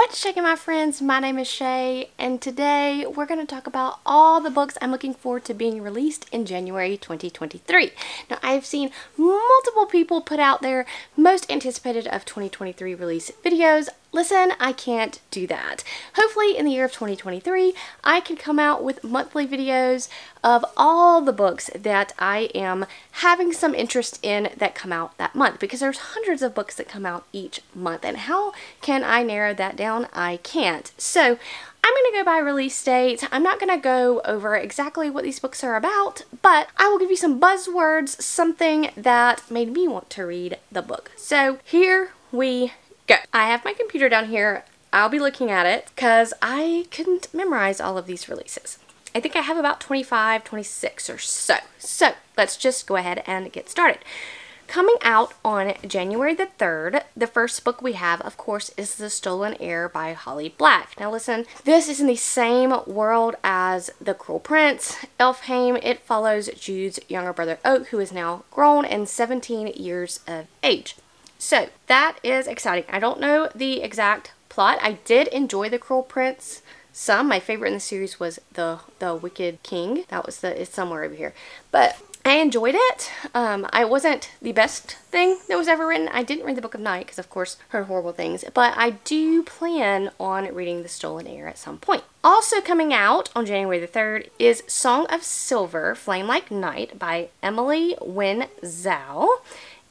What's shaking my friends? My name is Shay and today we're going to talk about all the books I'm looking forward to being released in January 2023. Now I've seen multiple people put out their most anticipated of 2023 release videos. Listen, I can't do that. Hopefully in the year of 2023, I can come out with monthly videos of all the books that I am having some interest in that come out that month because there's hundreds of books that come out each month and how can I narrow that down? I can't. So I'm going to go by release date. I'm not going to go over exactly what these books are about, but I will give you some buzzwords, something that made me want to read the book. So here we go. I have my computer down here. I'll be looking at it because I couldn't memorize all of these releases. I think I have about 25, 26 or so. So let's just go ahead and get started. Coming out on January the 3rd, the first book we have, of course, is The Stolen Heir by Holly Black. Now listen, this is in the same world as The Cruel Prince, Elfhame. It follows Jude's younger brother Oak, who is now grown and 17 years of age. So that is exciting. I don't know the exact plot. I did enjoy The Cruel Prince some. My favorite in the series was the the Wicked King. That was the it's somewhere over here. But I enjoyed it. Um, I wasn't the best thing that was ever written. I didn't read the Book of Night because, of course, heard horrible things. But I do plan on reading The Stolen Heir at some point. Also coming out on January the 3rd is Song of Silver, Flame Like Night by Emily Wen Zhao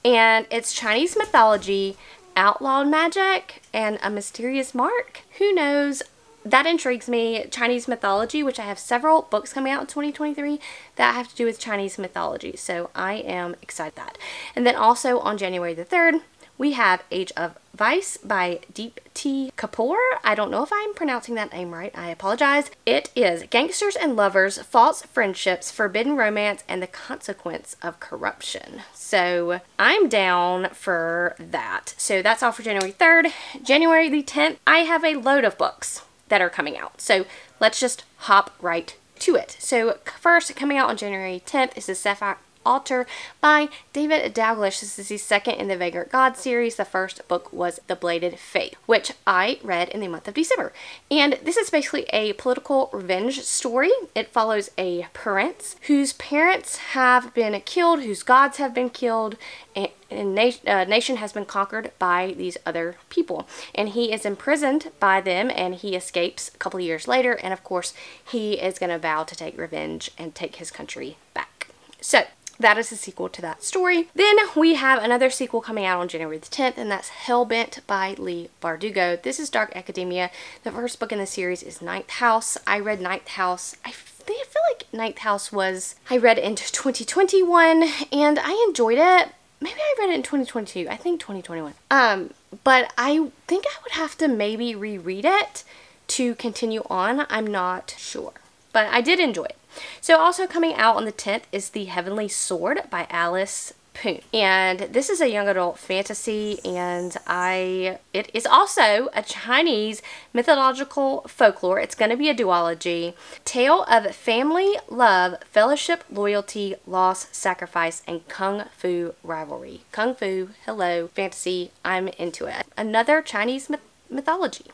and it's Chinese mythology, outlawed magic, and a mysterious mark. Who knows? That intrigues me. Chinese mythology, which I have several books coming out in 2023 that have to do with Chinese mythology. So I am excited that. And then also on January the 3rd, we have Age of Vice by Deep T. Kapoor. I don't know if I'm pronouncing that name right. I apologize. It is Gangsters and Lovers, False Friendships, Forbidden Romance, and the Consequence of Corruption. So I'm down for that. So that's all for January 3rd. January the 10th, I have a load of books that are coming out. So let's just hop right to it. So first, coming out on January 10th is the Sapphire Altar by David Dalglish. This is the second in the Vagrant God series. The first book was The Bladed Faith, which I read in the month of December. And this is basically a political revenge story. It follows a prince whose parents have been killed, whose gods have been killed, and a nation, uh, nation has been conquered by these other people. And he is imprisoned by them and he escapes a couple years later. And of course, he is going to vow to take revenge and take his country back. So, that is a sequel to that story. Then we have another sequel coming out on January the 10th, and that's Hellbent by Leigh Bardugo. This is Dark Academia. The first book in the series is Ninth House. I read Ninth House. I feel like Ninth House was, I read it in 2021, and I enjoyed it. Maybe I read it in 2022. I think 2021. Um, but I think I would have to maybe reread it to continue on. I'm not sure. But I did enjoy it. So also coming out on the 10th is The Heavenly Sword by Alice Poon. And this is a young adult fantasy and I it is also a Chinese mythological folklore. It's going to be a duology. Tale of family, love, fellowship, loyalty, loss, sacrifice, and kung fu rivalry. Kung fu, hello, fantasy, I'm into it. Another Chinese myth mythology.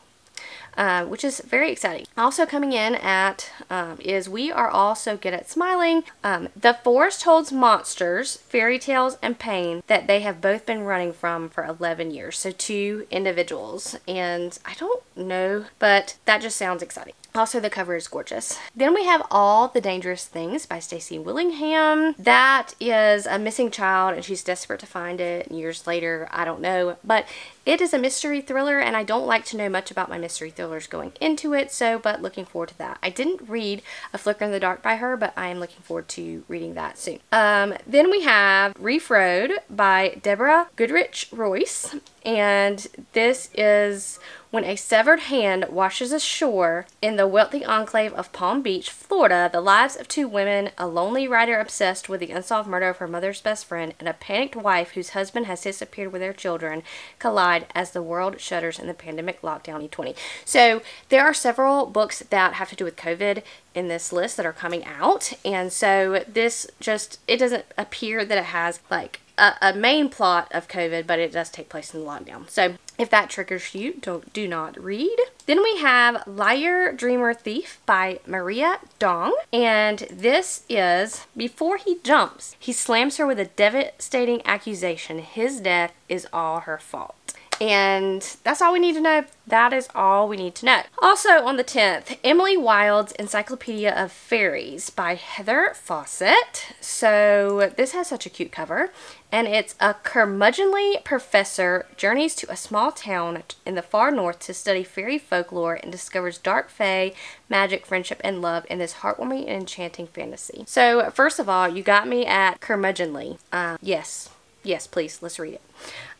Uh, which is very exciting. Also coming in at um, is We Are All So Good at Smiling. Um, the Forest Holds Monsters, Fairy Tales, and Pain that they have both been running from for 11 years. So two individuals. And I don't know, but that just sounds exciting. Also, the cover is gorgeous. Then we have All the Dangerous Things by Stacy Willingham. That is a missing child and she's desperate to find it And years later. I don't know. But it is a mystery thriller and I don't like to know much about my mystery thrillers going into it. So, but looking forward to that. I didn't read A Flicker in the Dark by her, but I am looking forward to reading that soon. Um, then we have Reef Road by Deborah Goodrich Royce. And this is when a severed hand washes ashore in the wealthy enclave of Palm Beach, Florida, the lives of two women, a lonely writer obsessed with the unsolved murder of her mother's best friend, and a panicked wife whose husband has disappeared with their children, collide as the world shudders in the pandemic lockdown 2020. So there are several books that have to do with COVID in this list that are coming out, and so this just, it doesn't appear that it has like a, a, main plot of COVID, but it does take place in the lockdown. So if that triggers you, don't do not read. Then we have Liar, Dreamer, Thief by Maria Dong. And this is before he jumps, he slams her with a devastating accusation. His death is all her fault. And that's all we need to know. That is all we need to know. Also on the 10th, Emily Wilde's Encyclopedia of Fairies by Heather Fawcett. So this has such a cute cover. And it's a curmudgeonly professor journeys to a small town in the far north to study fairy folklore and discovers dark fae, magic, friendship, and love in this heartwarming and enchanting fantasy. So first of all, you got me at curmudgeonly. Uh, yes. Yes, please. Let's read it.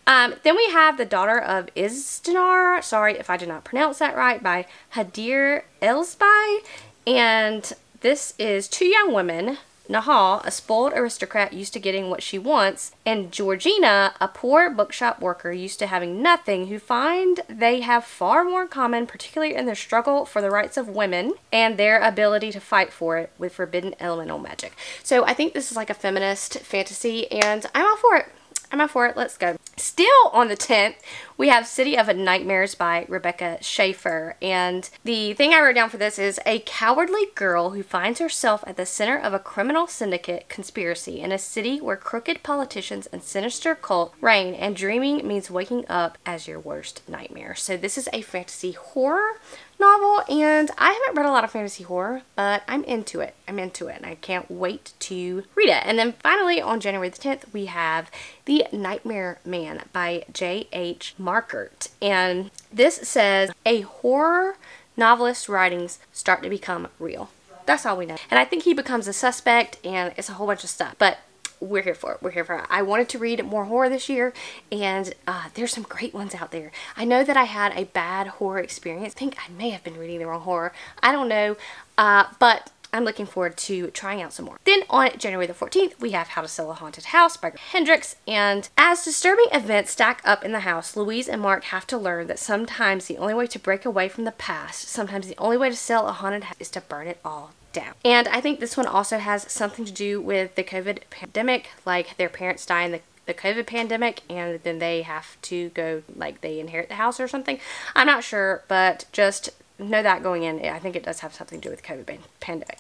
Um, then we have The Daughter of Izdihar, sorry if I did not pronounce that right, by Hadeer Elsbai. And this is two young women, Nahal, a spoiled aristocrat used to getting what she wants, and Georgina, a poor bookshop worker used to having nothing, who find they have far more in common, particularly in their struggle for the rights of women and their ability to fight for it with forbidden elemental magic. So I think this is like a feminist fantasy, and I'm all for it. I'm up for it. Let's go. Still on the 10th, we have City of a Nightmares by Rebecca Schaeffer. And the thing I wrote down for this is a cowardly girl who finds herself at the center of a criminal syndicate conspiracy in a city where crooked politicians and sinister cult reign and dreaming means waking up as your worst nightmare. So this is a fantasy horror novel and I haven't read a lot of fantasy horror but I'm into it. I'm into it and I can't wait to read it. And then finally on January the 10th we have The Nightmare Man by J.H. Markert and this says a horror novelist's writings start to become real. That's all we know. And I think he becomes a suspect and it's a whole bunch of stuff. But we're here for it. We're here for it. I wanted to read more horror this year, and uh, there's some great ones out there. I know that I had a bad horror experience. I think I may have been reading the wrong horror. I don't know, uh, but I'm looking forward to trying out some more. Then on January the 14th, we have How to Sell a Haunted House by Hendrix. And as disturbing events stack up in the house, Louise and Mark have to learn that sometimes the only way to break away from the past, sometimes the only way to sell a haunted house is to burn it all down. And I think this one also has something to do with the COVID pandemic, like their parents die in the the COVID pandemic and then they have to go like they inherit the house or something. I'm not sure, but just know that going in. I think it does have something to do with COVID pandemic.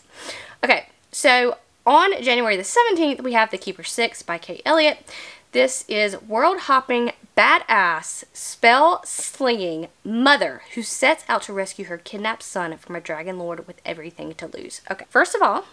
Okay, so on January the 17th, we have The Keeper 6 by Kate Elliott. This is world hopping badass, spell slinging mother who sets out to rescue her kidnapped son from a dragon lord with everything to lose. Okay, first of all,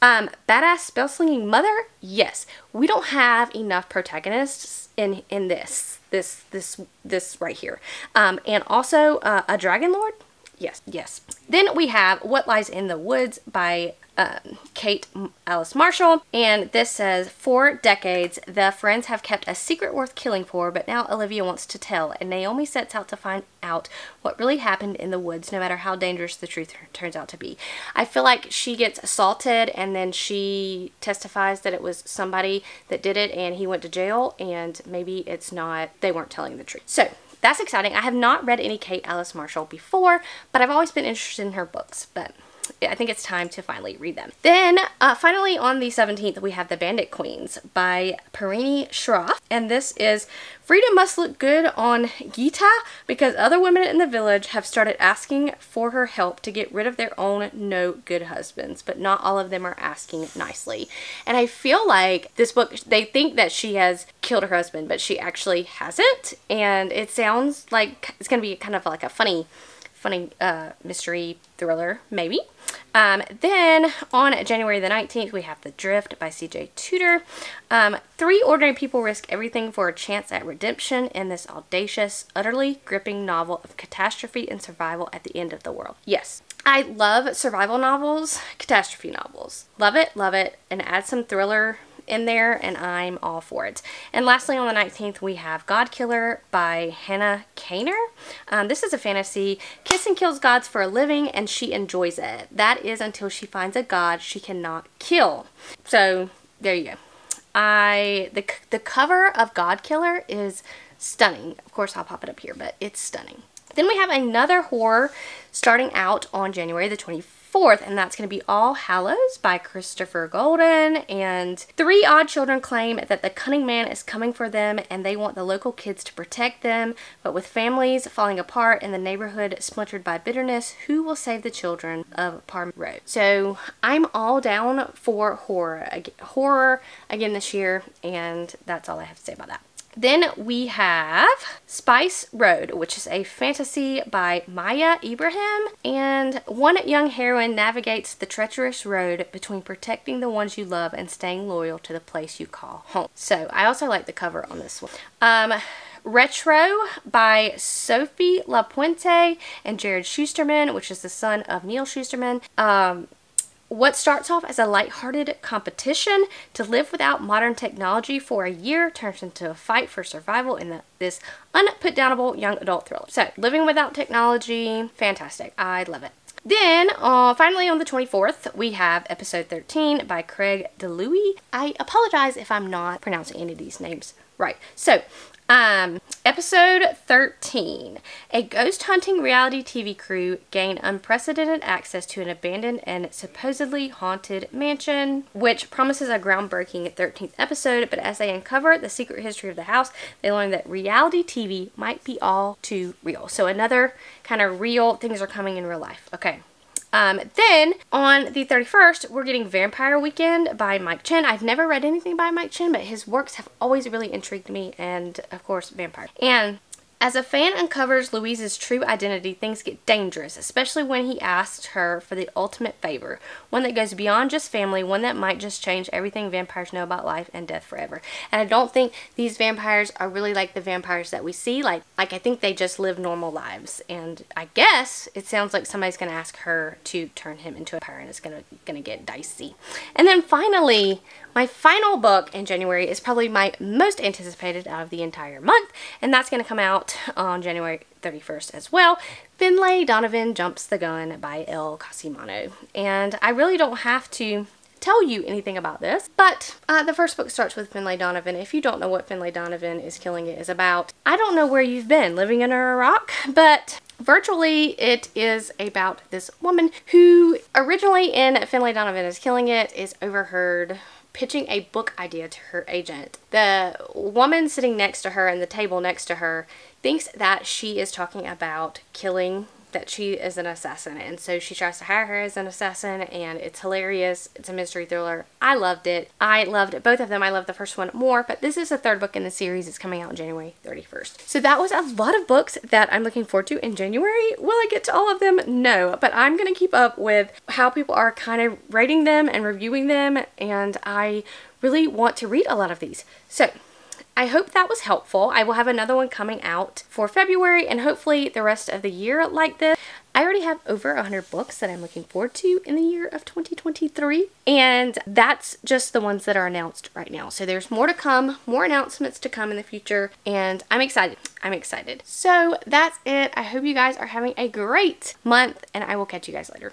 um, badass spell slinging mother. Yes, we don't have enough protagonists in in this this this this right here. Um, and also uh, a dragon lord. Yes, yes. Then we have What Lies in the Woods by um, Kate Alice Marshall, and this says, For decades, the friends have kept a secret worth killing for, but now Olivia wants to tell, and Naomi sets out to find out what really happened in the woods, no matter how dangerous the truth turns out to be. I feel like she gets assaulted, and then she testifies that it was somebody that did it, and he went to jail, and maybe it's not, they weren't telling the truth. So, that's exciting. I have not read any Kate Alice Marshall before, but I've always been interested in her books. But I think it's time to finally read them. Then, uh, finally on the 17th, we have The Bandit Queens by Parini Shroff. And this is Freedom must look good on Gita because other women in the village have started asking for her help to get rid of their own no good husbands, but not all of them are asking nicely. And I feel like this book, they think that she has killed her husband, but she actually hasn't. And it sounds like it's going to be kind of like a funny funny uh, mystery thriller, maybe. Um, then on January the 19th, we have The Drift by C.J. Tudor. Um, three ordinary people risk everything for a chance at redemption in this audacious, utterly gripping novel of catastrophe and survival at the end of the world. Yes, I love survival novels, catastrophe novels. Love it, love it, and add some thriller in there and I'm all for it. And lastly on the 19th we have God Killer by Hannah Kaner. Um, this is a fantasy. Kissen kills gods for a living and she enjoys it. That is until she finds a god she cannot kill. So there you go. I the, the cover of God Killer is stunning. Of course I'll pop it up here but it's stunning. Then we have another horror starting out on January the 25th 4th, and that's going to be All Hallows by Christopher Golden. And three odd children claim that the cunning man is coming for them and they want the local kids to protect them. But with families falling apart and the neighborhood splintered by bitterness, who will save the children of Parma Road? So I'm all down for horror, horror again this year, and that's all I have to say about that. Then we have Spice Road, which is a fantasy by Maiya Ibrahim. And one young heroine navigates the treacherous road between protecting the ones you love and staying loyal to the place you call home. So I also like the cover on this one. Um, Retro by Sophie Lapuente and Jared Shusterman, which is the son of Neal Shusterman. Um, what starts off as a light-hearted competition to live without modern technology for a year turns into a fight for survival in the, this unputdownable young adult thriller. So, living without technology, fantastic. I love it. Then, uh, finally on the 24th, we have episode 13 by Craig DiLouie. I apologize if I'm not pronouncing any of these names right. So, um, episode 13. A ghost hunting reality TV crew gain unprecedented access to an abandoned and supposedly haunted mansion, which promises a groundbreaking 13th episode. But as they uncover the secret history of the house, they learn that reality TV might be all too real. So, another kind of real things are coming in real life. Okay. Um, then on the 31st, we're getting Vampire Weekend by Mike Chen. I've never read anything by Mike Chen, but his works have always really intrigued me, and of course, Vampire. And as a fan uncovers Louise's true identity, things get dangerous, especially when he asks her for the ultimate favor, one that goes beyond just family, one that might just change everything vampires know about life and death forever. And I don't think these vampires are really like the vampires that we see. Like, like I think they just live normal lives. And I guess it sounds like somebody's going to ask her to turn him into a vampire, and it's going to going to get dicey. And then finally, my final book in January is probably my most anticipated out of the entire month, and that's going to come out on January 31st as well. Finlay Donovan Jumps the Gun by Elle Cosimano. And I really don't have to tell you anything about this, but uh, the first book starts with Finlay Donovan. If you don't know what Finlay Donovan is Killing It is about, I don't know where you've been, living under a rock, but Virtually, it is about this woman who originally in Finlay Donovan is Killing It is overheard pitching a book idea to her agent. The woman sitting next to her and the table next to her thinks that she is talking about killing that she is an assassin and so she tries to hire her as an assassin and it's hilarious. It's a mystery thriller. I loved it. I loved both of them. I love the first one more but this is the third book in the series. It's coming out january 31st so that was a lot of books that i'm looking forward to in january. Will i get to all of them? No but i'm gonna keep up with how people are kind of rating them and reviewing them and i really want to read a lot of these. So I hope that was helpful. I will have another one coming out for February and hopefully the rest of the year like this. I already have over 100 books that I'm looking forward to in the year of 2023 and that's just the ones that are announced right now. So there's more to come, more announcements to come in the future and I'm excited. I'm excited. So that's it. I hope you guys are having a great month and I will catch you guys later.